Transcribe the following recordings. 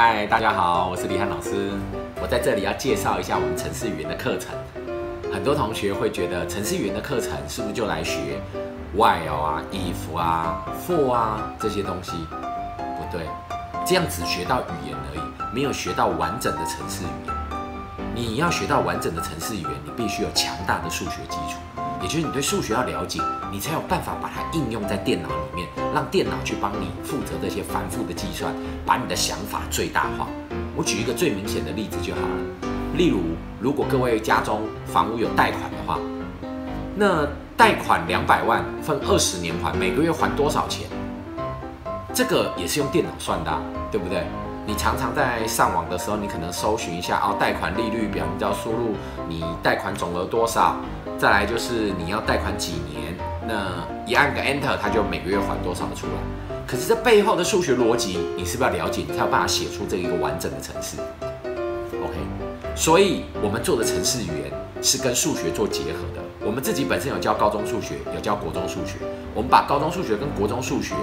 嗨，大家好，我是李翰老师。我在这里要介绍一下我们程式语言的课程。很多同学会觉得程式语言的课程是不是就来学 while 啊、if 啊、for 啊这些东西？不对，这样只学到语言而已，没有学到完整的程式语言。你要学到完整的程式语言，你必须有强大的数学基础，也就是你对数学要了解，你才有办法把它应用在电脑里面，让电脑去帮你负责这些繁复的计算，把你的想法最大化。我举一个最明显的例子就好了，例如，如果各位家中房屋有贷款的话，那贷款两百万分二十年还，每个月还多少钱？这个也是用电脑算的，对不对？你常常在上网的时候，你可能搜寻一下哦，贷款利率表，你就要输入你贷款总额多少，再来就是你要贷款几年，那一按个 Enter，它就每个月还多少出来。可是这背后的数学逻辑，你是不是要了解，你才有办法写出这一个完整的程式？OK，所以我们做的程式语言是跟数学做结合的。我们自己本身有教高中数学，有教国中数学，我们把高中数学跟国中数学，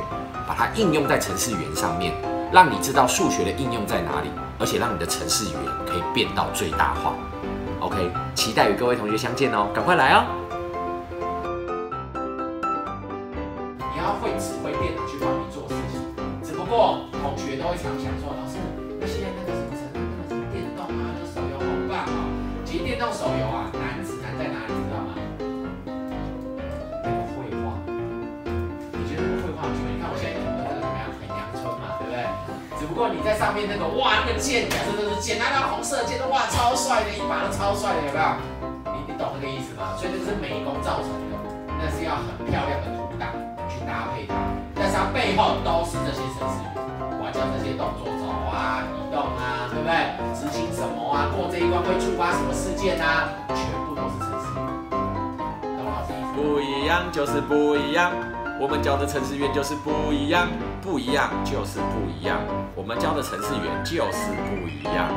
把它应用在程式语言上面。让你知道数学的应用在哪里，而且让你的程式语言可以变到最大化。OK，期待与各位同学相见哦，赶快来哦！你要会指挥电脑去帮你做事情，只不过同学都会常想说，老师，那现在那个什么程那个什么电动啊，那手游好棒哦！其实电动手游啊，对？只不过你在上面那个哇，那个剑，假设都是剑，拿到红色剑的哇，超帅的，一把都超帅的，有没有？你你懂那个意思吗？所以这是美工造成的，那是要很漂亮的图档去搭配它，但是它背后都是这些程式语，我教这些动作走啊、移动啊，对不对？执行什么啊？过这一关会触发什么事件啊？全部都是程式语，懂老师意思？不一样就是不一样。我们教的城市员就是不一样，不一样就是不一样。我们教的城市员就是不一样。